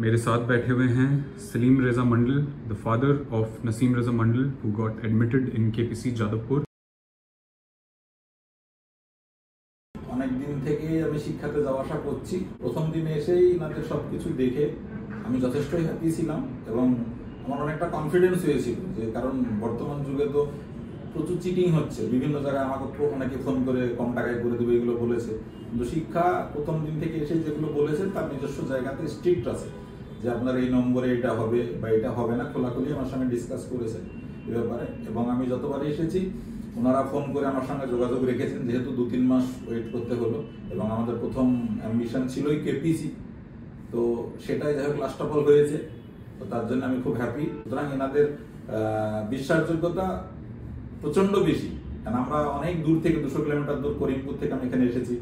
मेरे साथ बैठे हुए हैं Salim Raza Mandal the father of Nasim Raza Mandal who got admitted in KPC Jadavpur অনেক দিন থেকেই আমি শিক্ষাতে যাওয়া আসা করছি প্রথম দিনে এসেই ইনাদের সব কিছু দেখে আমি যথেষ্টই হ্যাপি ছিলাম এবং আমার অনেকটা কনফিডেন্স হয়েছিল যে কারণ বর্তমান যুগে তো প্রচুর চিটিং হচ্ছে বিভিন্ন জায়গায় আমাকে তো অনেকে ফোন করে কম টাকায় করে দেবে এগুলো বলেছে কিন্তু শিক্ষা প্রথম দিন থেকে এসে যেগুলো বলেছে তার নিজস্ব জায়গাতে স্ট্রিক্ট আছে যে আপনার এই নম্বরে এটা হবে বা এটা হবে না, খোলাখুলি আমার সঙ্গে ডিসকাস করেছে এ ব্যাপারে। এবং আমি যতবারই এসেছি, ওনারা ফোন করে আমার সঙ্গে যোগাযোগ রেখেছেন, যেহেতু দু তিন মাস ওয়েট করতে হলো। এবং আমাদের প্রথম অ্যাম্বিশন ছিলই কেপিসি তো সেটাই যাই হোক লাস্ট অফ অল হয়েছে। তো তার জন্য আমি খুব হ্যাপি সুতরাং এনাদের বিশ্বাসযোগ্যতা প্রচণ্ড বেশি। কারণ আমরা অনেক দূর থেকে, দুশো কিলোমিটার দূর করিমপুর থেকে আমি এখানে এসেছি।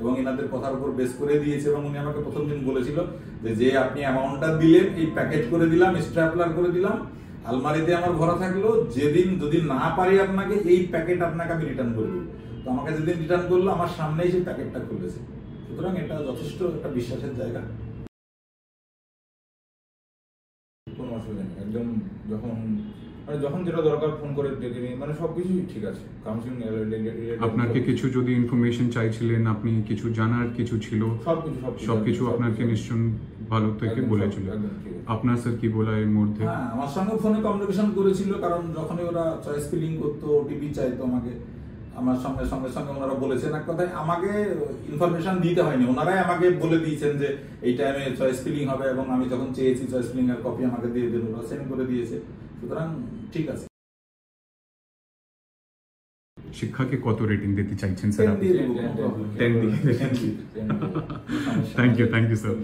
এবং এনাদের কথার উপর বেস করে দিয়েছে এবং উনি আমাকে প্রথম দিন বলেছিল যে যে আপনি অ্যামাউন্টটা দিলেন, এই প্যাকেজ করে দিলাম স্ট্র্যাপলার করে দিলাম, আলমারিতে আমার ভরা থাকল, যেদিন, যদি না পারি আপনাকে, এই প্যাকেট আপনাকে আমি রিটার্ন করে তো আমাকে যেদিন রিটার্ন করল, আমার সামনেই সেই প্যাকেটটা খুলেছে। সুতরাং এটা যথেষ্ট একটা বিশ্বাসের জায়গা। কোনো অসুবিধা নেই। একদম যখন মানে যখন যেটা দরকার ফোন করে ডেকে নিই মানে সবকিছুই ঠিক আছে। কাউন্সিলিং আপনাকে কিছু যদি ইনফরমেশন চাইছিলেন আপনি কিছু জানার কিছু ছিল? সবকিছু সবকিছু। সবকিছু আপনাকে নিশ্চয় ভালো থেকে বলেছিল? সব-। আপনার স্যার কি বলা এর মধ্যে? হ্যাঁ আমার সঙ্গে ফোনে কমিউনিকেশন করেছিল কারণ যখনই ওরা চয়েস ফিলিং করতো ওটিপি চাইতো আমাকে। আমার সঙ্গে সঙ্গে সঙ্গে ওনারা বলেছেন। এক কথায় আমাকে ইনফরমেশন দিতে হয়নি। ওনারাই আমাকে বলে দিয়েছেন যে এই টাইমে চয়েস ফিলিং হবে এবং আমি যখন চেয়েছি চয়েস ফিলিং এর কপি আমাকে দিয়ে দেন ওরা সেন্ড করে দিয়েছে। সুতরাং ঠিক আছে। শিক্ষাকে কত রেটিং দিতে চাইছেন স্যার? আপনি। Thank you thank you sir